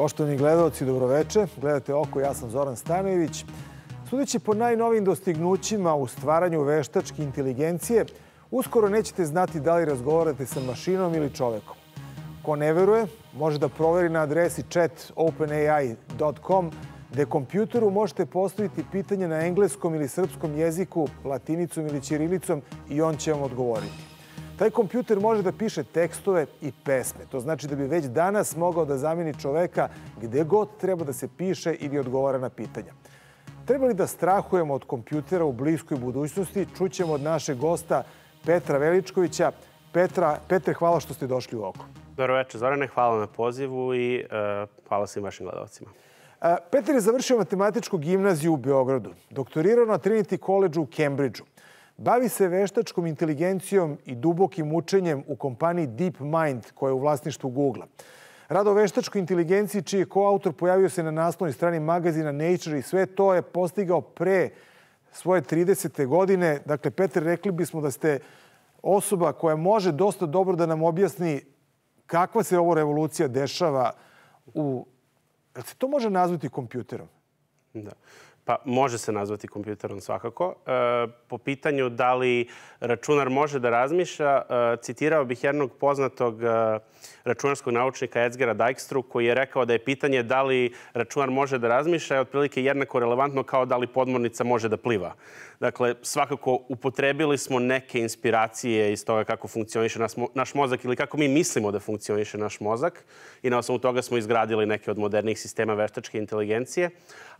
Poštovani gledalci, dobroveče. Gledate Oko, ja sam Zoran Stanojević. Sudeći po najnovim dostignućima u stvaranju veštačke inteligencije, uskoro nećete znati da li razgovarate sa mašinom ili čovekom. Ko ne veruje, može da proveri na adresi chatopenai.com gde kompjuteru možete postaviti pitanje na engleskom ili srpskom jeziku, latinicom ili ćirilicom i on će vam odgovoriti. Taj kompjuter može da piše tekstove i pesme. To znači da bi već danas mogao da zameni čoveka gde god treba da se piše ili odgovara na pitanja. Treba li da strahujemo od kompjutera u bliskoj budućnosti? Čućemo od našeg gosta Petra Veličkovića. Petra, Petre, hvala što ste došli u oko. Dobro večer, Zorane. Hvala na pozivu i uh, hvala svim vašim gledalcima. Uh, Petar je završio matematičku gimnaziju u Beogradu, doktorirao na Trinity College u Cambridgeu. Bavi se veštačkom inteligencijom i dubokim učenjem u kompaniji DeepMind, koja je u vlasništvu Google-a. Rado o veštačkoj inteligenciji, čiji je koautor pojavio se na naslovnoj strani magazina Nature i sve to je postigao pre svoje 30. godine. Dakle, Petar, rekli bismo da ste osoba koja može dosta dobro da nam objasni kakva se ovo revolucija dešava u... Se to može nazvati kompjuterom? Da. Pa može se nazvati kompjuterom svakako. E, po pitanju da li računar može da razmišlja, e, citirao bih jednog poznatog e, računarskog naučnika Edzgera Dijkstru koji je rekao da je pitanje da li računar može da razmišlja je otprilike jednako relevantno kao da li podmornica može da pliva. Dakle, svakako upotrebili smo neke inspiracije iz toga kako funkcioniše naš mozak ili kako mi mislimo da funkcioniše naš mozak i na osnovu toga smo izgradili neke od modernih sistema veštačke inteligencije.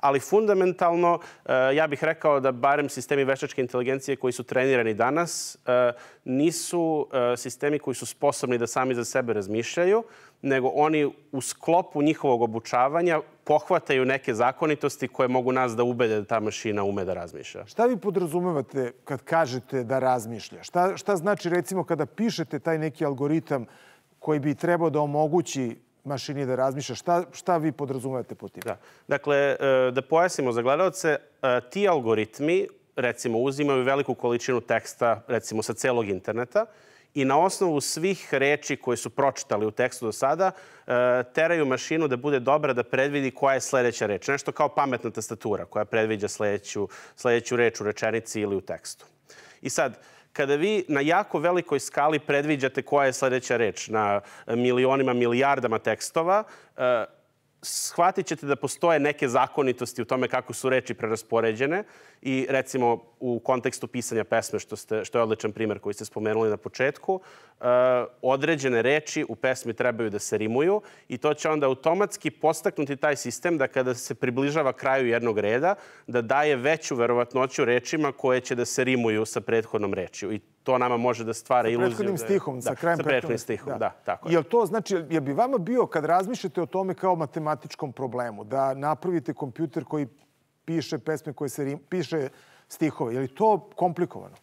Ali fundamentalno, e, ja bih rekao da barem sistemi veštačke inteligencije koji su trenirani danas e, nisu e, sistemi koji su sposobni da sami za sebe razmišljaju, nego oni u sklopu njihovog obučavanja pohvataju neke zakonitosti koje mogu nas da ubede da ta mašina ume da razmišlja. Šta vi podrazumevate kad kažete da razmišlja? Šta, šta znači recimo kada pišete taj neki algoritam koji bi trebao da omogući mašini da razmišlja. Šta, šta vi podrazumevate po tim? Da. Dakle, e, da pojasnimo za gledalce, e, ti algoritmi recimo uzimaju veliku količinu teksta recimo sa celog interneta i na osnovu svih reči koje su pročitali u tekstu do sada, e, teraju mašinu da bude dobra da predvidi koja je sledeća reč. Nešto kao pametna tastatura koja predviđa sledeću, sledeću reč u rečenici ili u tekstu. I sad, kada vi na jako velikoj skali predviđate koja je sledeća reč na milionima, milijardama tekstova, e, shvatit ćete da postoje neke zakonitosti u tome kako su reči preraspoređene i recimo u kontekstu pisanja pesme, što, ste, što je odličan primer koji ste spomenuli na početku, uh, određene reči u pesmi trebaju da se rimuju i to će onda automatski postaknuti taj sistem da kada se približava kraju jednog reda, da daje veću verovatnoću rečima koje će da se rimuju sa prethodnom rečju. I to nama može da stvara iluziju. Sa prethodnim da stihom, da, sa krajem sa prethodnim stihom, da, da tako je. Jel to znači, jel bi vama bio, kad razmišljate o tome kao matematičkom problemu, da napravite kompjuter koji piše pesme koje se rim, piše stihove, je li to komplikovano?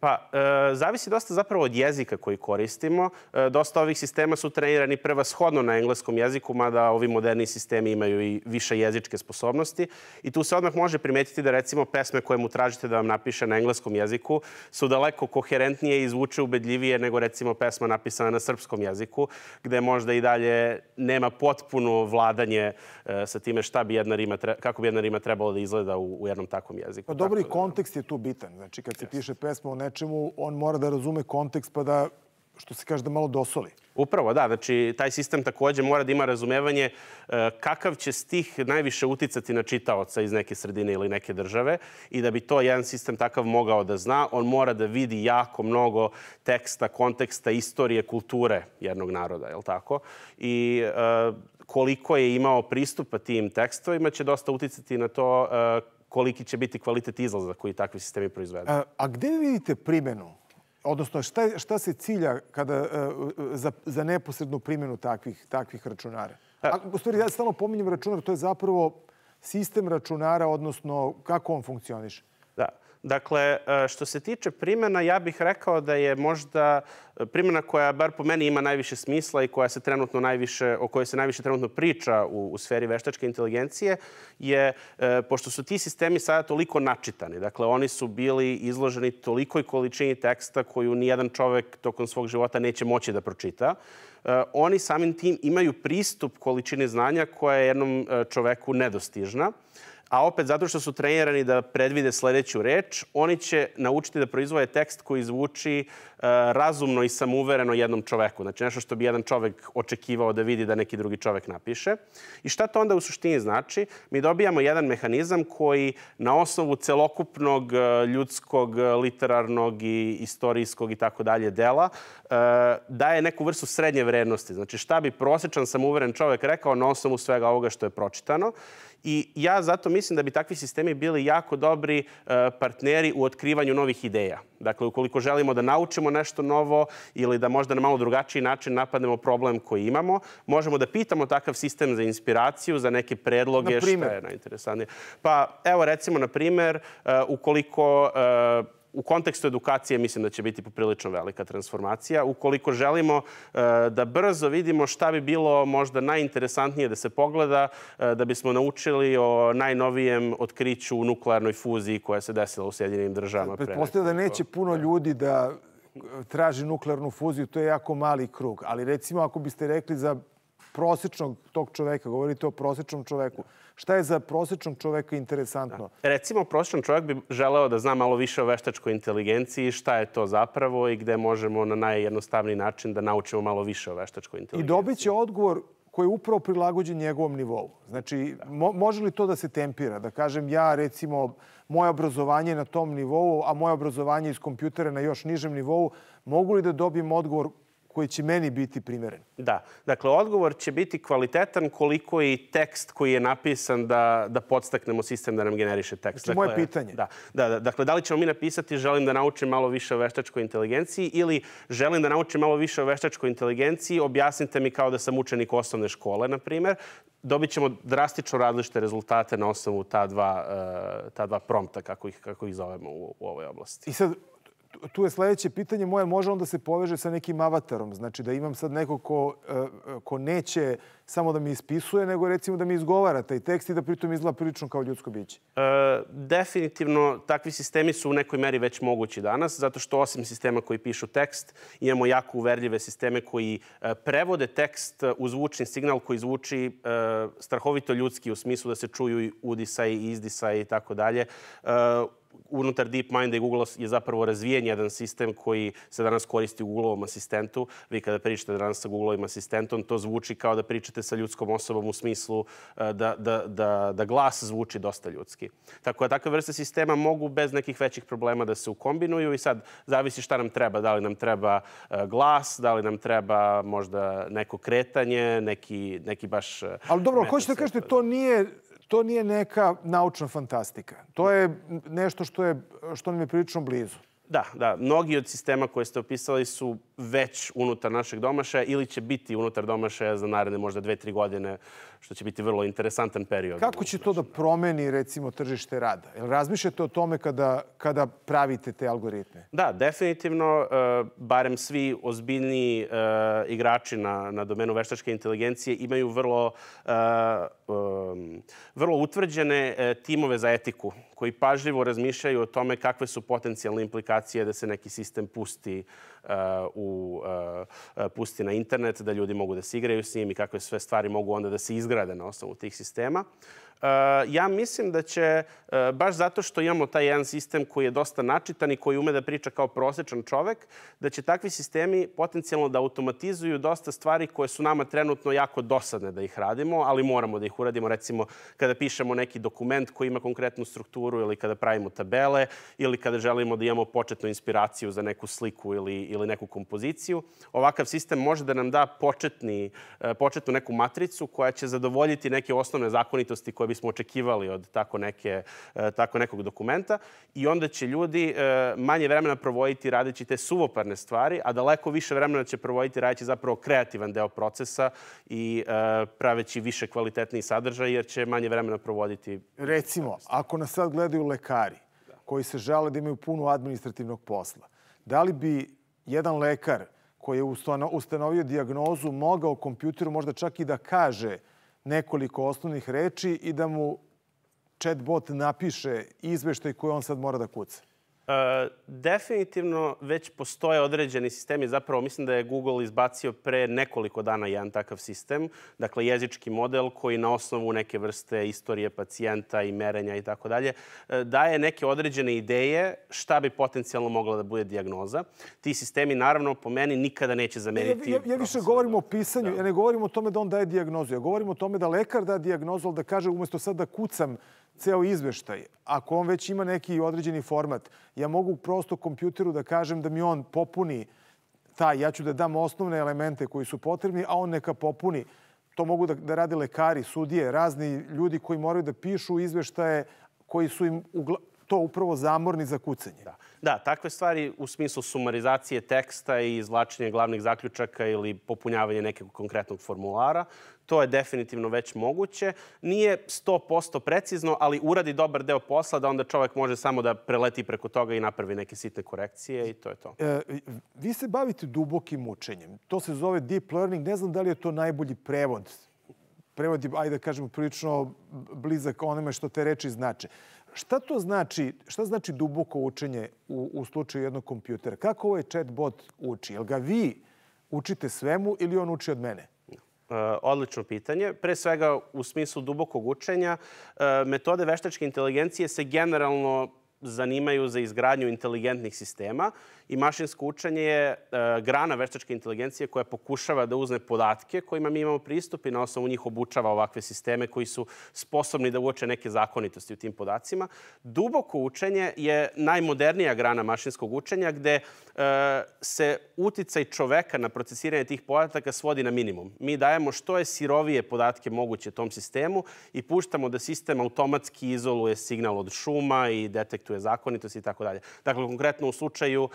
Pa, e, zavisi dosta zapravo od jezika koji koristimo. E, dosta ovih sistema su trenirani prevashodno na engleskom jeziku, mada ovi moderni sistemi imaju i više jezičke sposobnosti. I tu se odmah može primetiti da recimo pesme koje mu tražite da vam napiše na engleskom jeziku su daleko koherentnije i zvuče ubedljivije nego recimo pesma napisana na srpskom jeziku, gde možda i dalje nema potpuno vladanje e, sa time šta bi jedna rima, kako bi jedna rima trebalo da izgleda u, u jednom takvom jeziku. Pa dobro i da, kontekst je tu bitan. Znači, kad se yes. piše pesma o nečemu, on mora da razume kontekst pa da, što se kaže, da malo dosoli. Upravo, da. Znači, taj sistem takođe mora da ima razumevanje e, kakav će stih najviše uticati na čitaoca iz neke sredine ili neke države i da bi to jedan sistem takav mogao da zna, on mora da vidi jako mnogo teksta, konteksta, istorije, kulture jednog naroda, je li tako? I e, koliko je imao pristupa tim tekstovima će dosta uticati na to e, koliki će biti kvalitet izlaza koji takvi sistemi proizvedu. A, a gde vidite primenu? Odnosno, šta, šta se cilja kada, e, za, za neposrednu primjenu takvih, takvih računara? E. A, u stvari, ja stalno pominjem računar, to je zapravo sistem računara, odnosno kako on funkcioniše. Da. Dakle, e, što se tiče primjena, ja bih rekao da je možda primjena koja, bar po meni, ima najviše smisla i koja se trenutno najviše, o kojoj se najviše trenutno priča u, u sferi veštačke inteligencije, je, e, pošto su ti sistemi sada toliko načitani, dakle, oni su bili izloženi tolikoj količini teksta koju nijedan čovek tokom svog života neće moći da pročita, e, oni samim tim imaju pristup količini znanja koja je jednom čoveku nedostižna a opet zato što su trenirani da predvide sledeću reč, oni će naučiti da proizvoje tekst koji zvuči uh, razumno i samouvereno jednom čoveku. Znači nešto što bi jedan čovek očekivao da vidi da neki drugi čovek napiše. I šta to onda u suštini znači? Mi dobijamo jedan mehanizam koji na osnovu celokupnog uh, ljudskog, uh, literarnog i istorijskog i tako dalje dela daje neku vrstu srednje vrednosti. Znači šta bi prosečan samouveren čovek rekao na osnovu svega ovoga što je pročitano. I ja zato mislim da bi takvi sistemi bili jako dobri e, partneri u otkrivanju novih ideja. Dakle, ukoliko želimo da naučimo nešto novo ili da možda na malo drugačiji način napadnemo problem koji imamo, možemo da pitamo takav sistem za inspiraciju, za neke predloge, što je najinteresantnije. Pa, evo, recimo, na primer, e, ukoliko e, u kontekstu edukacije mislim da će biti poprilično velika transformacija. Ukoliko želimo e, da brzo vidimo šta bi bilo možda najinteresantnije da se pogleda, e, da bismo naučili o najnovijem otkriću u nuklearnoj fuziji koja se desila u Sjedinim državama. Pretpostavljam da neće puno ljudi da traži nuklearnu fuziju, to je jako mali krug. Ali recimo ako biste rekli za prosečnog tog čoveka, govorite o prosečnom čoveku, Šta je za prosečnog čoveka interesantno? Da. Recimo, prosečan čovek bi želeo da zna malo više o veštačkoj inteligenciji, šta je to zapravo i gde možemo na najjednostavniji način da naučimo malo više o veštačkoj inteligenciji. I dobit će odgovor koji je upravo prilagođen njegovom nivou. Znači, mo može li to da se tempira? Da kažem, ja recimo, moje obrazovanje na tom nivou, a moje obrazovanje iz kompjutera na još nižem nivou, mogu li da dobijem odgovor koji će meni biti primeren? Da. Dakle, odgovor će biti kvalitetan koliko i tekst koji je napisan da, da podstaknemo sistem da nam generiše tekst. Znači, dakle, moje pitanje. Da, da, da. Dakle, da li ćemo mi napisati želim da naučim malo više o veštačkoj inteligenciji ili želim da naučim malo više o veštačkoj inteligenciji, objasnite mi kao da sam učenik osnovne škole, na primer, dobit ćemo drastično različite rezultate na osnovu ta dva, uh, ta dva prompta, kako ih, kako ih zovemo u, u ovoj oblasti. I sad, tu je sledeće pitanje moje, može on da se poveže sa nekim avatarom? Znači da imam sad neko ko, e, ko neće samo da mi ispisuje, nego recimo da mi izgovara taj tekst i da pritom izgleda prilično kao ljudsko biće? E, definitivno, takvi sistemi su u nekoj meri već mogući danas, zato što osim sistema koji pišu tekst, imamo jako uverljive sisteme koji e, prevode tekst u zvučni signal koji zvuči e, strahovito ljudski u smislu da se čuju udisaj, izdisaj i tako dalje. Unutar DeepMinda i Google je zapravo razvijen jedan sistem koji se danas koristi u Googleovom asistentu. Vi kada pričate danas sa Googleovim asistentom, to zvuči kao da pričate sa ljudskom osobom u smislu e, da, da, da, da glas zvuči dosta ljudski. Tako da takve vrste sistema mogu bez nekih većih problema da se ukombinuju i sad zavisi šta nam treba. Da li nam treba e, glas, da li nam treba možda neko kretanje, neki, neki baš... E, Ali dobro, hoćete da kažete, to nije to nije neka naučna fantastika. To je nešto što, je, što nam je prilično blizu. Da, da. Mnogi od sistema koje ste opisali su već unutar našeg domašaja ili će biti unutar domašaja za naredne možda dve, tri godine, što će biti vrlo interesantan period. Kako će to da promeni, recimo, tržište rada? Jel razmišljate o tome kada, kada pravite te algoritme? Da, definitivno. Uh, barem svi ozbiljni uh, igrači na, na domenu veštačke inteligencije imaju vrlo, um, vrlo utvrđene timove za etiku koji pažljivo razmišljaju o tome kakve su potencijalne implikacije da se neki sistem pusti uh, u, uh, pusti na internet, da ljudi mogu da se igraju s njim i kakve sve stvari mogu onda da se izgrade na osnovu tih sistema. Uh, ja mislim da će, uh, baš zato što imamo taj jedan sistem koji je dosta načitan i koji ume da priča kao prosečan čovek, da će takvi sistemi potencijalno da automatizuju dosta stvari koje su nama trenutno jako dosadne da ih radimo, ali moramo da ih uradimo. Recimo, kada pišemo neki dokument koji ima konkretnu strukturu ili kada pravimo tabele ili kada želimo da imamo početnu inspiraciju za neku sliku ili, ili neku kompoziciju. Ovakav sistem može da nam da početni, uh, početnu neku matricu koja će zadovoljiti neke osnovne zakonitosti koje bismo očekivali od tako, neke, e, tako nekog dokumenta i onda će ljudi e, manje vremena provoditi radeći te suvoparne stvari, a daleko više vremena će provoditi radeći zapravo kreativan deo procesa i e, praveći više kvalitetniji sadržaj, jer će manje vremena provoditi... Recimo, ako nas sad gledaju lekari, koji se žele da imaju puno administrativnog posla. Da li bi jedan lekar koji je ustanovio diagnozu mogao kompjuteru možda čak i da kaže nekoliko osnovnih reči i da mu chatbot napiše izveštaj koji on sad mora da kuca? E, definitivno već postoje određeni sistemi. Zapravo mislim da je Google izbacio pre nekoliko dana jedan takav sistem. Dakle, jezički model koji na osnovu neke vrste istorije pacijenta i merenja i tako dalje e, daje neke određene ideje šta bi potencijalno mogla da bude diagnoza. Ti sistemi, naravno, po meni nikada neće zameniti... Ja, ja, ja više govorim o pisanju, da. ja ne govorim o tome da on daje diagnozu. Ja govorim o tome da lekar da diagnozu, ali da kaže umesto sad da kucam ceo izveštaj, ako on već ima neki određeni format, ja mogu prosto kompjuteru da kažem da mi on popuni taj, ja ću da dam osnovne elemente koji su potrebni, a on neka popuni. To mogu da, da rade lekari, sudije, razni ljudi koji moraju da pišu izveštaje koji su im ugla, to upravo zamorni za kucanje. Da. da, takve stvari u smislu sumarizacije teksta i izvlačenja glavnih zaključaka ili popunjavanje nekog konkretnog formulara, to je definitivno već moguće. Nije 100% precizno, ali uradi dobar deo posla da onda čovek može samo da preleti preko toga i napravi neke sitne korekcije i to je to. E, vi se bavite dubokim učenjem. To se zove deep learning. Ne znam da li je to najbolji prevod. Prevod je, ajde da kažemo, prilično blizak onome što te reči znače. Šta to znači, šta znači duboko učenje u, u slučaju jednog kompjutera? Kako ovaj chatbot uči? Jel ga vi učite svemu ili on uči od mene? Uh, odlično pitanje. Pre svega, u smislu dubokog učenja, uh, metode veštačke inteligencije se generalno zanimaju za izgradnju inteligentnih sistema i mašinsko učenje je e, grana veštačke inteligencije koja pokušava da uzme podatke kojima mi imamo pristup i na osnovu njih obučava ovakve sisteme koji su sposobni da uoče neke zakonitosti u tim podacima. Duboko učenje je najmodernija grana mašinskog učenja gde e, se uticaj čoveka na procesiranje tih podataka svodi na minimum. Mi dajemo što je sirovije podatke moguće tom sistemu i puštamo da sistem automatski izoluje signal od šuma i detektuje zakonitosti i tako dalje. Dakle, konkretno u slučaju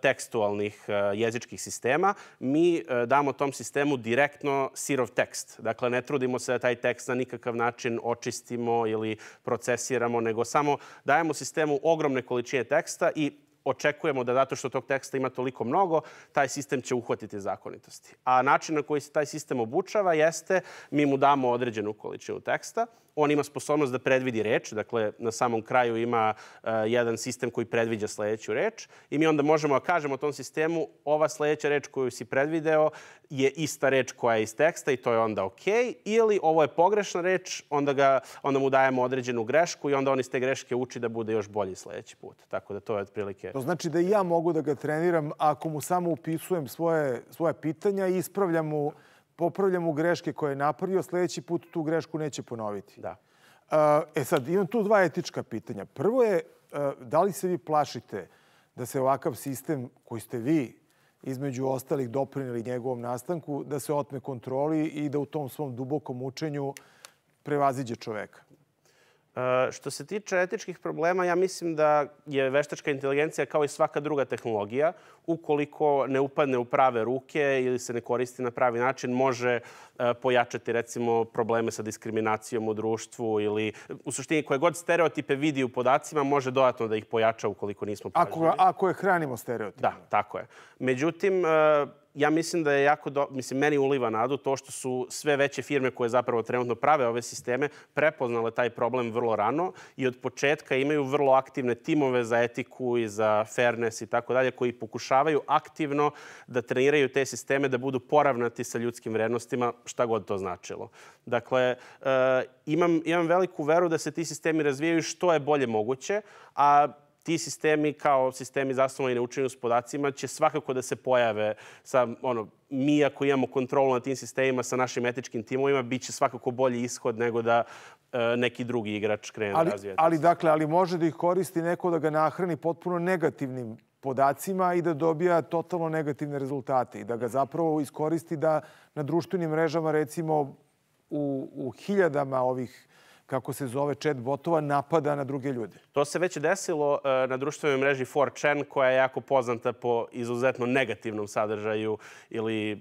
tekstualnih e, jezičkih sistema, mi e, damo tom sistemu direktno sirov tekst. Dakle, ne trudimo se da taj tekst na nikakav način očistimo ili procesiramo, nego samo dajemo sistemu ogromne količine teksta i očekujemo da zato što tog teksta ima toliko mnogo, taj sistem će uhvatiti zakonitosti. A način na koji se taj sistem obučava jeste mi mu damo određenu količinu teksta, on ima sposobnost da predvidi reč, dakle na samom kraju ima uh, jedan sistem koji predviđa sledeću reč i mi onda možemo da kažemo tom sistemu ova sledeća reč koju si predvideo je ista reč koja je iz teksta i to je onda ok, ili ovo je pogrešna reč, onda, ga, onda mu dajemo određenu grešku i onda on iz te greške uči da bude još bolji sledeći put. Tako da to je otprilike... To znači da i ja mogu da ga treniram ako mu samo upisujem svoje, svoje pitanja i ispravljam mu popravlja mu greške koje je napravio, sledeći put tu grešku neće ponoviti. Da. E sad, imam tu dva etička pitanja. Prvo je, da li se vi plašite da se ovakav sistem koji ste vi između ostalih doprinili njegovom nastanku, da se otme kontroli i da u tom svom dubokom učenju prevaziđe čoveka? E, što se tiče etičkih problema, ja mislim da je veštačka inteligencija kao i svaka druga tehnologija, ukoliko ne upadne u prave ruke ili se ne koristi na pravi način, može e, pojačati recimo probleme sa diskriminacijom u društvu ili u suštini koje god stereotipe vidi u podacima može dodatno da ih pojača ukoliko nismo pažljivi. Ako, ako je hranimo stereotipe. Da, tako je. Međutim, e, ja mislim da je jako, do, mislim, meni uliva nadu to što su sve veće firme koje zapravo trenutno prave ove sisteme prepoznale taj problem vrlo rano i od početka imaju vrlo aktivne timove za etiku i za fairness i tako dalje koji pokušavaju aktivno da treniraju te sisteme da budu poravnati sa ljudskim vrednostima, šta god to značilo. Dakle, uh, imam, imam veliku veru da se ti sistemi razvijaju što je bolje moguće, a ti sistemi kao sistemi zasnovani na učenju s podacima će svakako da se pojave sa, ono, mi ako imamo kontrolu na tim sistemima sa našim etičkim timovima, bit će svakako bolji ishod nego da e, neki drugi igrač krene ali, da razvija. Ali, dakle, ali može da ih koristi neko da ga nahrani potpuno negativnim podacima i da dobija totalno negativne rezultate i da ga zapravo iskoristi da na društvenim mrežama recimo u, u hiljadama ovih kako se zove, chat botova napada na druge ljude. To se već desilo e, na društvenoj mreži 4chan, koja je jako poznata po izuzetno negativnom sadržaju ili e,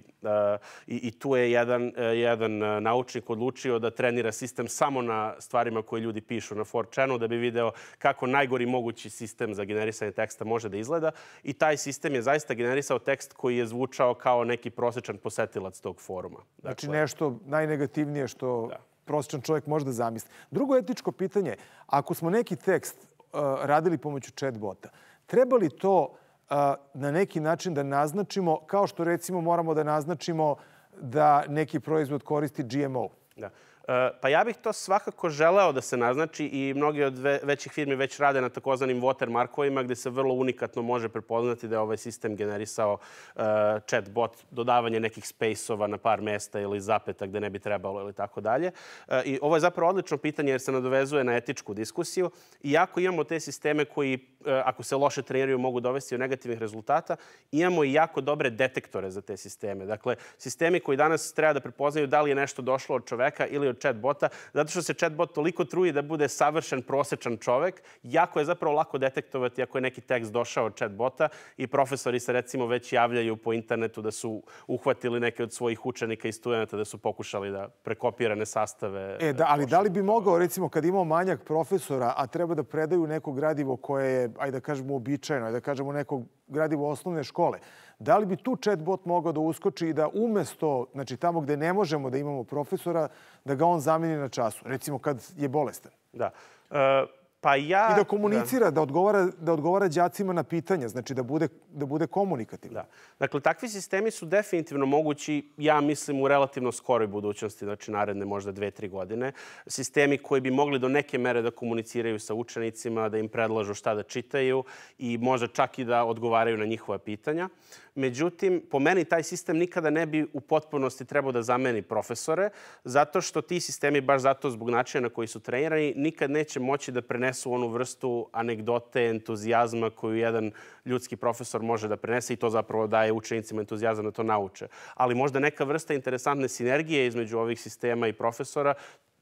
i, i tu je jedan, e, jedan naučnik odlučio da trenira sistem samo na stvarima koje ljudi pišu na 4chanu, da bi video kako najgori mogući sistem za generisanje teksta može da izgleda. I taj sistem je zaista generisao tekst koji je zvučao kao neki prosečan posetilac tog foruma. Dakle, znači nešto najnegativnije što da prosječan čovjek može da zamisli. Drugo etičko pitanje, ako smo neki tekst uh, radili pomoću chatbota, treba li to uh, na neki način da naznačimo, kao što recimo moramo da naznačimo da neki proizvod koristi GMO? Da. E, pa ja bih to svakako želeo da se naznači i mnogi od većih firmi već rade na takozvanim watermarkovima gde se vrlo unikatno može prepoznati da je ovaj sistem generisao uh, chatbot, dodavanje nekih space-ova na par mesta ili zapeta gde ne bi trebalo ili tako dalje. E, I ovo je zapravo odlično pitanje jer se nadovezuje na etičku diskusiju. Iako imamo te sisteme koji, ako se loše treniraju, mogu dovesti do negativnih rezultata, imamo i jako dobre detektore za te sisteme. Dakle, sistemi koji danas treba da prepoznaju da li je nešto došlo od čoveka ili od chatbota, zato što se chatbot toliko truji da bude savršen, prosečan čovek. Jako je zapravo lako detektovati ako je neki tekst došao od chatbota i profesori se recimo već javljaju po internetu da su uhvatili neke od svojih učenika i studenta da su pokušali da prekopirane sastave... E, da, ali da li bi mogao, recimo, kad imao manjak profesora, a treba da predaju neko gradivo koje je, ajde da kažemo, običajno, ajde da kažemo neko gradivo osnovne škole, Da li bi tu chatbot mogao da uskoči i da umesto, znači tamo gde ne možemo da imamo profesora, da ga on zameni na času, recimo kad je bolestan? Da. E, Pa ja... I da komunicira, da, da odgovara, da odgovara đacima na pitanja, znači da bude, da bude komunikativno. Da. Dakle, takvi sistemi su definitivno mogući, ja mislim, u relativno skoroj budućnosti, znači naredne možda dve, tri godine. Sistemi koji bi mogli do neke mere da komuniciraju sa učenicima, da im predlažu šta da čitaju i možda čak i da odgovaraju na njihova pitanja. Međutim, po meni taj sistem nikada ne bi u potpunosti trebao da zameni profesore, zato što ti sistemi, baš zato zbog načina na koji su trenirani, nikad neće moći da prenesu onu vrstu anegdote, entuzijazma koju jedan ljudski profesor može da prenese i to zapravo daje učenicima entuzijazam da to nauče. Ali možda neka vrsta interesantne sinergije između ovih sistema i profesora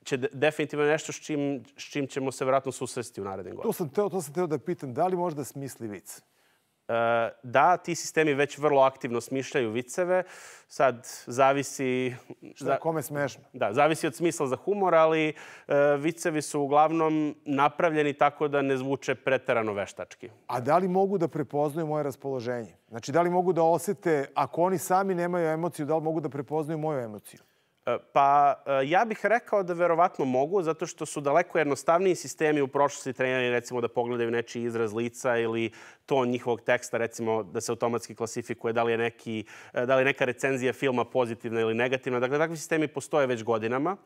će definitivno nešto s čim, s čim ćemo se vratno susresti u narednim godinama. To sam teo, to sam teo da pitam, da li možda smisli vic? E, da, ti sistemi već vrlo aktivno smišljaju viceve. Sad zavisi... Šta je kome smešno? Da, zavisi od smisla za humor, ali e, vicevi su uglavnom napravljeni tako da ne zvuče preterano veštački. A da li mogu da prepoznaju moje raspoloženje? Znači, da li mogu da osete, ako oni sami nemaju emociju, da li mogu da prepoznaju moju emociju? E, pa ja bih rekao da verovatno mogu, zato što su daleko jednostavniji sistemi u prošlosti trenirani, recimo da pogledaju nečiji izraz lica ili ton njihovog teksta, recimo da se automatski klasifikuje da li je, neki, e, da li je neka recenzija filma pozitivna ili negativna. Dakle, takvi sistemi postoje već godinama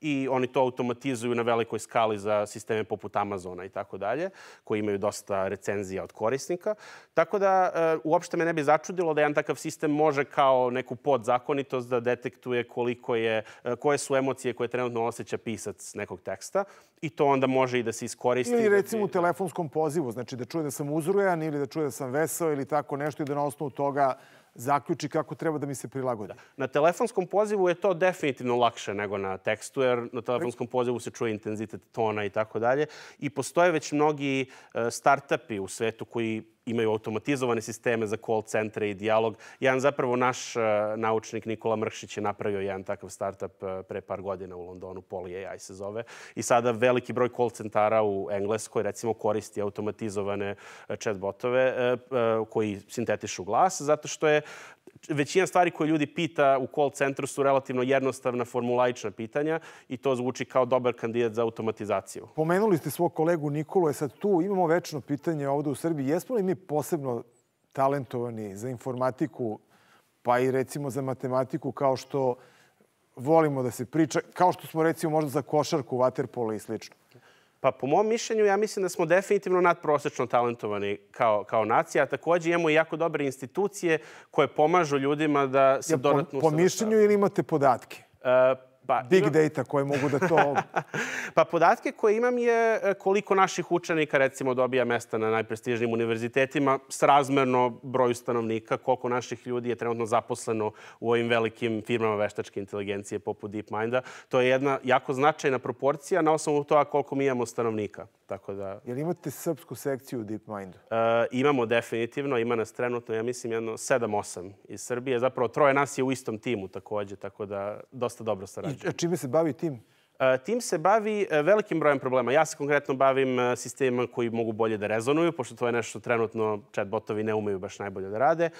i oni to automatizuju na velikoj skali za sisteme poput Amazona i tako dalje, koji imaju dosta recenzija od korisnika. Tako da, e, uopšte me ne bi začudilo da jedan takav sistem može kao neku podzakonitost da detektuje koliko je, e, koje su emocije koje trenutno osjeća pisac nekog teksta i to onda može i da se iskoristi. Ili recimo u telefonskom pozivu, znači da čuje da sam uzrujan ili da čuje da sam veseo ili tako nešto i da na osnovu toga zaključi kako treba da mi se prilagodi. Na telefonskom pozivu je to definitivno lakše nego na tekstu, jer na telefonskom pozivu se čuje intenzitet tona i tako dalje. I postoje već mnogi e, startupi u svetu koji imaju automatizovane sisteme za call centre i dijalog. Jedan zapravo naš uh, naučnik Nikola Mrkšić je napravio jedan takav startup uh, pre par godina u Londonu, Poly AI se zove. I sada veliki broj call centara u Engleskoj recimo koristi automatizovane uh, chatbotove koji sintetišu glas, zato što je većina stvari koje ljudi pita u call centru su relativno jednostavna formulaična pitanja i to zvuči kao dobar kandidat za automatizaciju. Pomenuli ste svog kolegu Nikolu, je sad tu imamo večno pitanje ovde u Srbiji. Jesmo li mi posebno talentovani za informatiku, pa i recimo za matematiku, kao što volimo da se priča, kao što smo recimo možda za košarku, vaterpolo i slično? Pa po mom mišljenju, ja mislim da smo definitivno nadprosečno talentovani kao, kao nacija. Takođe imamo i jako dobre institucije koje pomažu ljudima da se ja, dodatno... Po, po mišljenju ili imate podatke? Uh, pa, big imam... data koje mogu da to... pa podatke koje imam je e, koliko naših učenika recimo dobija mesta na najprestižnijim univerzitetima s razmerno broju stanovnika, koliko naših ljudi je trenutno zaposleno u ovim velikim firmama veštačke inteligencije poput DeepMinda. To je jedna jako značajna proporcija na osnovu toga koliko mi imamo stanovnika. Tako da... Jel imate srpsku sekciju u DeepMindu? Uh, imamo definitivno. Ima nas trenutno, ja mislim, jedno 7-8 iz Srbije. Zapravo troje nas je u istom timu takođe, tako da dosta dobro sarađujemo. I čime se bavi tim? E, tim se bavi e, velikim brojem problema. Ja se konkretno bavim e, sistemima koji mogu bolje da rezonuju, pošto to je nešto što trenutno chatbotovi ne umeju baš najbolje da rade.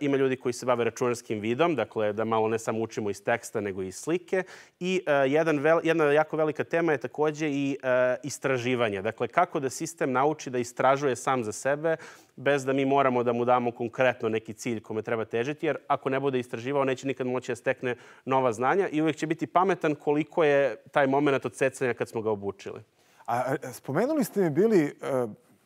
Ima ljudi koji se bave računarskim vidom, dakle da malo ne samo učimo iz teksta, nego i iz slike. I jedan jedna jako velika tema je takođe i istraživanje. Dakle, kako da sistem nauči da istražuje sam za sebe, bez da mi moramo da mu damo konkretno neki cilj kome treba težiti, jer ako ne bude istraživao, neće nikad moći da stekne nova znanja i uvijek će biti pametan koliko je taj moment od secanja kad smo ga obučili. A spomenuli ste mi bili e,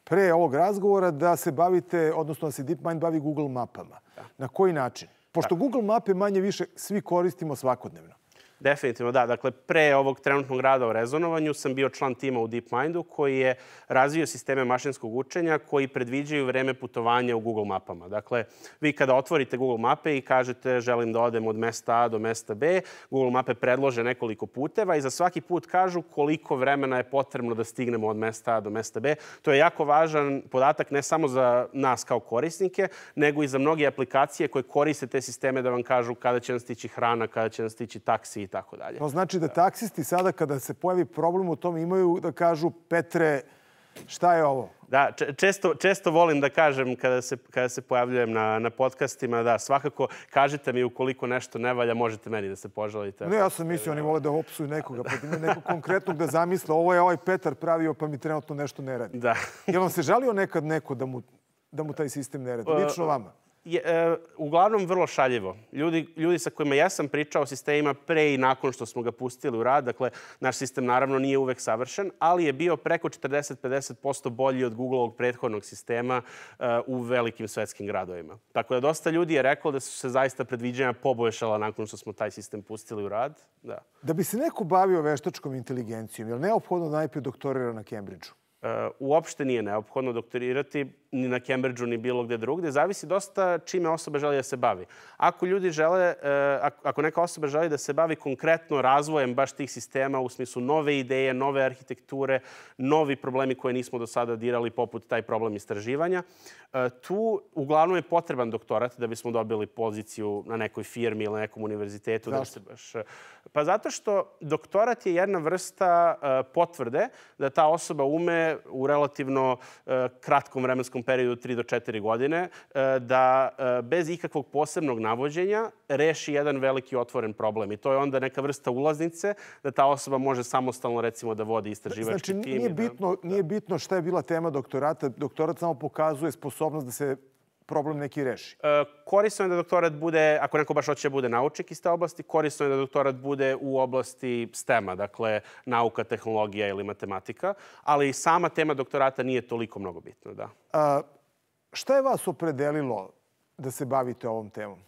pre ovog razgovora da se bavite, odnosno da se DeepMind bavi Google mapama. Da. Na koji način? Pošto da. Google mape manje više svi koristimo svakodnevno. Definitivno, da. Dakle, pre ovog trenutnog rada o rezonovanju sam bio član tima u DeepMindu koji je razvio sisteme mašinskog učenja koji predviđaju vreme putovanja u Google mapama. Dakle, vi kada otvorite Google mape i kažete želim da odem od mesta A do mesta B, Google mape predlože nekoliko puteva i za svaki put kažu koliko vremena je potrebno da stignemo od mesta A do mesta B. To je jako važan podatak ne samo za nas kao korisnike, nego i za mnoge aplikacije koje koriste te sisteme da vam kažu kada će nam stići hrana, kada će nam stići taksi tako dalje. To znači da taksisti sada kada se pojavi problem u tom imaju da kažu Petre, šta je ovo? Da, često, često volim da kažem kada se, kada se pojavljujem na, na podcastima, da svakako kažite mi ukoliko nešto ne valja, možete meni da se požalite. Ne, ja sam mislio, oni vole da opsuju nekoga, pa da nekog konkretnog da zamisle, ovo je ovaj Petar pravio pa mi trenutno nešto ne radi. Da. Je vam se žalio nekad neko da mu, da mu taj sistem ne radi? Lično vama? Je e, uglavnom vrlo šaljivo. Ljudi, ljudi sa kojima ja sam pričao o sistemima pre i nakon što smo ga pustili u rad, dakle, naš sistem naravno nije uvek savršen, ali je bio preko 40-50% bolji od Googleovog prethodnog sistema e, u velikim svetskim gradovima. Tako da dosta ljudi je rekao da su se zaista predviđanja poboljšala nakon što smo taj sistem pustili u rad. Da. Da bi se neko bavio veštačkom inteligencijom, je li neophodno najprije doktorira na Cambridgeu? Uh, uopšte nije neophodno doktorirati ni na Cambridgeu ni bilo gde drugde. Zavisi dosta čime osoba želi da se bavi. Ako ljudi žele, uh, ako neka osoba želi da se bavi konkretno razvojem baš tih sistema u smislu nove ideje, nove arhitekture, novi problemi koje nismo do sada dirali, poput taj problem istraživanja, uh, tu uglavnom je potreban doktorat da bismo dobili poziciju na nekoj firmi ili na nekom univerzitetu. Da se baš... Pa zato što doktorat je jedna vrsta potvrde da ta osoba ume u relativno kratkom vremenskom vremenskom periodu 3 do 4 godine e, da e, bez ikakvog posebnog navođenja reši jedan veliki otvoren problem. I to je onda neka vrsta ulaznice da ta osoba može samostalno recimo da vodi istraživački znači, tim. Nije, da, bitno, da, nije bitno šta je bila tema doktorata. Doktorat samo pokazuje sposobnost da se problem neki reši? E, korisno je da doktorat bude, ako neko baš hoće da bude naučnik iz te oblasti, korisno je da doktorat bude u oblasti STEM-a, dakle nauka, tehnologija ili matematika, ali sama tema doktorata nije toliko mnogo bitna. Da. A, šta je vas opredelilo da se bavite ovom temom?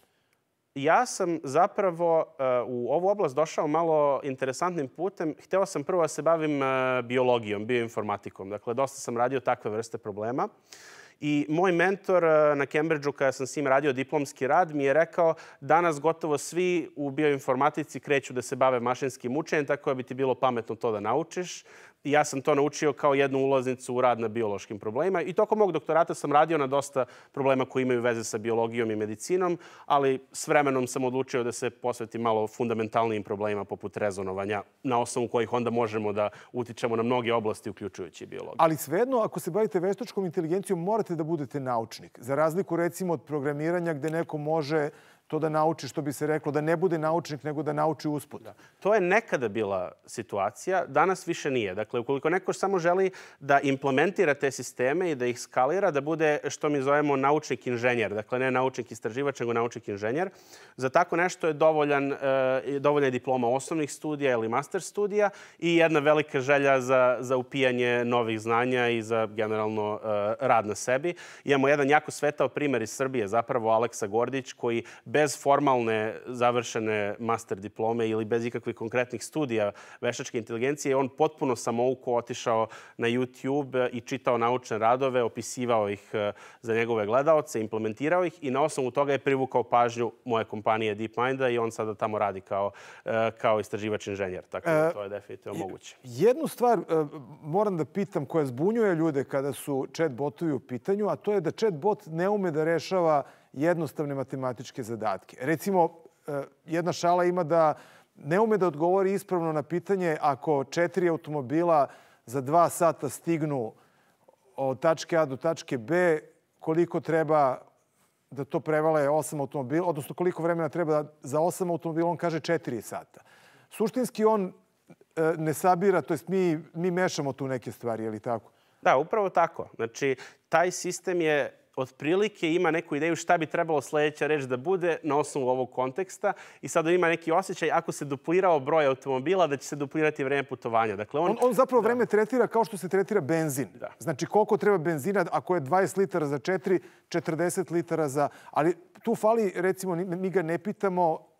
Ja sam zapravo uh, u ovu oblast došao malo interesantnim putem. Hteo sam prvo da se bavim uh, biologijom, bioinformatikom. Dakle, dosta sam radio takve vrste problema. Uh, I moj mentor eh, na Cambridgeu, kada sam s njim radio diplomski rad, mi je rekao danas gotovo svi u bioinformatici kreću da se bave mašinskim učenjem, tako da bi ti bilo pametno to da naučiš ja sam to naučio kao jednu ulaznicu u rad na biološkim problemima. I tokom mog doktorata sam radio na dosta problema koji imaju veze sa biologijom i medicinom, ali s vremenom sam odlučio da se posvetim malo fundamentalnijim problemima poput rezonovanja, na osnovu kojih onda možemo da utičemo na mnoge oblasti, uključujući biologiju. Ali svejedno, ako se bavite veštačkom inteligencijom, morate da budete naučnik. Za razliku, recimo, od programiranja gde neko može to da nauči, što bi se reklo, da ne bude naučnik, nego da nauči usput. Da. To je nekada bila situacija, danas više nije. Dakle, ukoliko neko samo želi da implementira te sisteme i da ih skalira, da bude što mi zovemo naučnik inženjer, dakle ne naučnik istraživač, nego naučnik inženjer, za tako nešto je dovoljan, e, dovoljna je diploma osnovnih studija ili master studija i jedna velika želja za, za upijanje novih znanja i za generalno e, rad na sebi. Imamo jedan jako svetao primer iz Srbije, zapravo Aleksa Gordić, koji bez bez formalne završene master diplome ili bez ikakvih konkretnih studija veštačke inteligencije, on potpuno samouko otišao na YouTube i čitao naučne radove, opisivao ih e, za njegove gledaoce, implementirao ih i na osnovu toga je privukao pažnju moje kompanije DeepMinda i on sada tamo radi kao, e, kao istraživač inženjer. Tako da to je definitivno moguće. Jednu stvar moram da pitam koja zbunjuje ljude kada su chat botovi u pitanju, a to je da chat bot ne ume da rešava jednostavne matematičke zadatke. Recimo, e, jedna šala ima da ne ume da odgovori ispravno na pitanje ako četiri automobila za dva sata stignu od tačke A do tačke B, koliko treba da to prevale osam automobila, odnosno koliko vremena treba za osam automobila, on kaže četiri sata. Suštinski on e, ne sabira, to jest mi, mi mešamo tu neke stvari, je li tako? Da, upravo tako. Znači, taj sistem je otprilike ima neku ideju šta bi trebalo sledeća reč da bude na osnovu ovog konteksta i sada ima neki osjećaj ako se duplirao broj automobila da će se duplirati vreme putovanja. Dakle, on, on, on zapravo da. vreme tretira kao što se tretira benzin. Da. Znači koliko treba benzina, ako je 20 litara za 4, 40 litara za... Ali tu fali, recimo, mi ga ne pitamo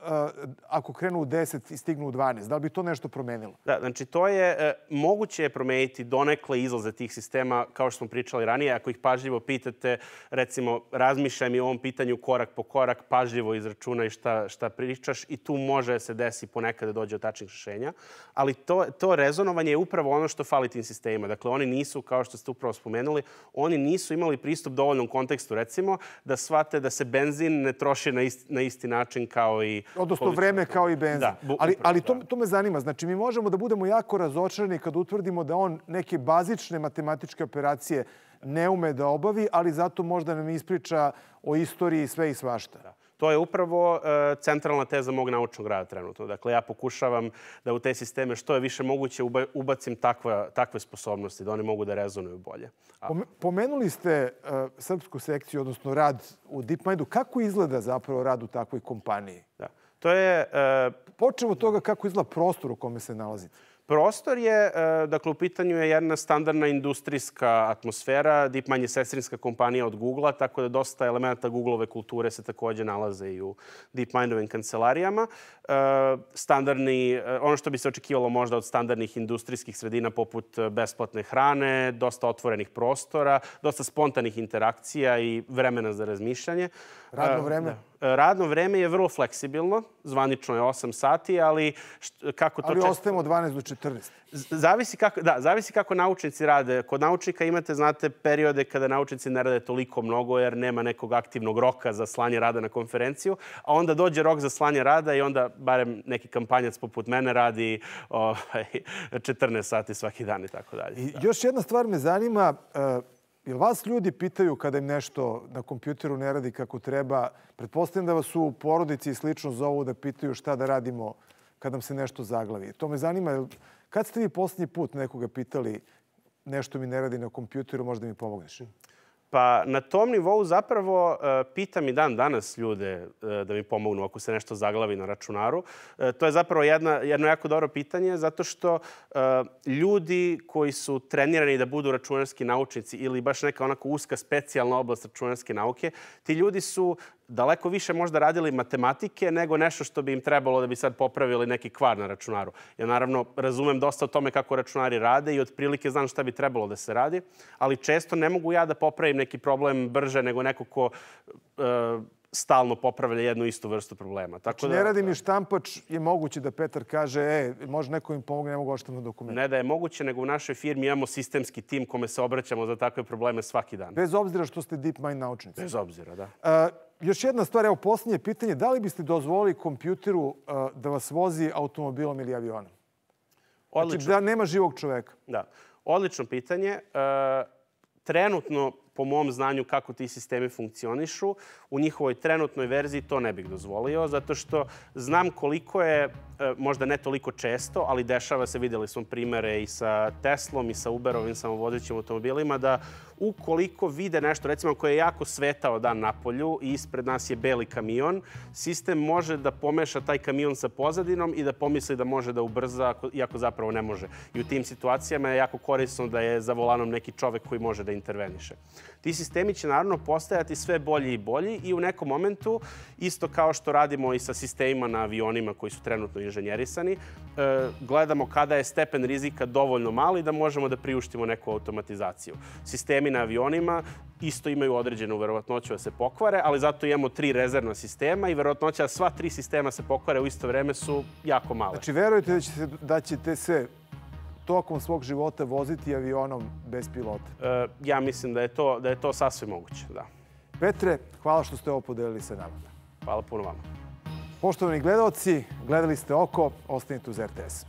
ako krenu u 10 i stignu u 12. Da li bi to nešto promenilo? Da, znači to je, uh, moguće je promeniti donekle izlaze tih sistema, kao što smo pričali ranije. Ako ih pažljivo pitate, recimo, razmišljaj mi o ovom pitanju korak po korak, pažljivo izračunaj šta, šta pričaš i tu može se desi ponekad da dođe do tačnih rešenja. Ali to, to rezonovanje je upravo ono što fali tim sistemima. Dakle, oni nisu, kao što ste upravo spomenuli, oni nisu imali pristup dovoljnom kontekstu, recimo, da shvate da se benzin ne troši na isti, na isti način kao i... Odnosno vreme kao i benzin. Da, bu, ali, ali to, da. to me zanima. Znači, mi možemo da budemo jako razočarani kad utvrdimo da on neke bazične matematičke operacije ne ume da obavi, ali zato možda nam ispriča o istoriji sve i svašta. Da. To je upravo uh, centralna teza mog naučnog rada trenutno. Dakle, ja pokušavam da u te sisteme što je više moguće ubacim takva, takve sposobnosti, da oni mogu da rezonuju bolje. A... Pomenuli ste uh, srpsku sekciju, odnosno rad u DeepMindu. Kako izgleda zapravo rad u takvoj kompaniji? Da. To je... Počeo od toga kako izgleda prostor u kome se nalazite. Prostor je, e, dakle, u pitanju je jedna standardna industrijska atmosfera. DeepMind je sestrinska kompanija od Google-a, tako da dosta elementa Google-ove kulture se takođe nalaze i u DeepMindovim kancelarijama. E, standardni, e, ono što bi se očekivalo možda od standardnih industrijskih sredina poput besplatne hrane, dosta otvorenih prostora, dosta spontanih interakcija i vremena za razmišljanje. Radno vreme? Da radno vreme je vrlo fleksibilno, zvanično je 8 sati, ali kako to ali često... Ostajemo od 12 do 14. Zavisi kako, da, zavisi kako naučnici rade. Kod naučnika imate, znate, periode kada naučnici ne rade toliko mnogo jer nema nekog aktivnog roka za slanje rada na konferenciju, a onda dođe rok za slanje rada i onda barem neki kampanjac poput mene radi ovaj, 14 sati svaki dan i tako dalje. I još jedna stvar me zanima, uh, Jel vas ljudi pitaju kada im nešto na kompjuteru ne radi kako treba? Pretpostavljam da vas u porodici i slično zovu da pitaju šta da radimo kad nam se nešto zaglavi. To me zanima, kad ste vi poslednji put nekoga pitali nešto mi ne radi na kompjuteru, možda mi pomogneš? Pa na tom nivou zapravo uh, pitam i dan danas ljude uh, da mi pomognu ako se nešto zaglavi na računaru. Uh, to je zapravo jedna, jedno jako dobro pitanje zato što ljudi koji su trenirani da budu računarski naučnici ili baš neka onako uska specijalna oblast računarske nauke, ti ljudi su daleko više možda radili matematike nego nešto što bi im trebalo da bi sad popravili neki kvar na računaru. Ja naravno razumem dosta o tome kako računari rade i otprilike znam šta bi trebalo da se radi, ali često ne mogu ja da popravim neki problem brže nego neko ko uh, stalno popravlja jednu istu vrstu problema. Tako znači, da, ne radi mi štampač, je moguće da Petar kaže, e, može neko im pomogne, ne mogu oštavno dokument. Ne da je moguće, nego u našoj firmi imamo sistemski tim kome se obraćamo za takve probleme svaki dan. Bez obzira što ste DeepMind naučnici. Bez obzira, da. Uh, još jedna stvar, evo posljednje pitanje. Da li biste dozvolili kompjuteru uh, da vas vozi automobilom ili avionom? Znači, Odlično. Znači da nema živog čoveka. Da. Odlično pitanje. Uh, trenutno po mom znanju kako ti sistemi funkcionišu, u njihovoj trenutnoj verziji to ne bih dozvolio, zato što znam koliko je, e, možda ne toliko često, ali dešava se, videli smo primere i sa Teslom i sa Uberovim samovozećim automobilima, da ukoliko vide nešto, recimo ako je jako svetao dan na polju i ispred nas je beli kamion, sistem može da pomeša taj kamion sa pozadinom i da pomisli da može da ubrza, iako zapravo ne može. I u tim situacijama je jako korisno da je za volanom neki čovek koji može da interveniše. Ti sistemi će naravno postajati sve bolji i bolji i u nekom momentu, isto kao što radimo i sa sistemima na avionima koji su trenutno inženjerisani, e, gledamo kada je stepen rizika dovoljno mali da možemo da priuštimo neku automatizaciju. Sistemi na avionima isto imaju određenu verovatnoću da se pokvare, ali zato imamo tri rezervna sistema i verovatnoća da sva tri sistema se pokvare u isto vreme su jako male. Znači, verujete da ćete, da ćete se tokom svog života voziti avionom bez pilota? E, ja mislim da je to, da je to sasvim moguće, da. Petre, hvala što ste ovo podelili sa nama. Hvala puno vama. Poštovani gledalci, gledali ste oko, ostanite uz RTS.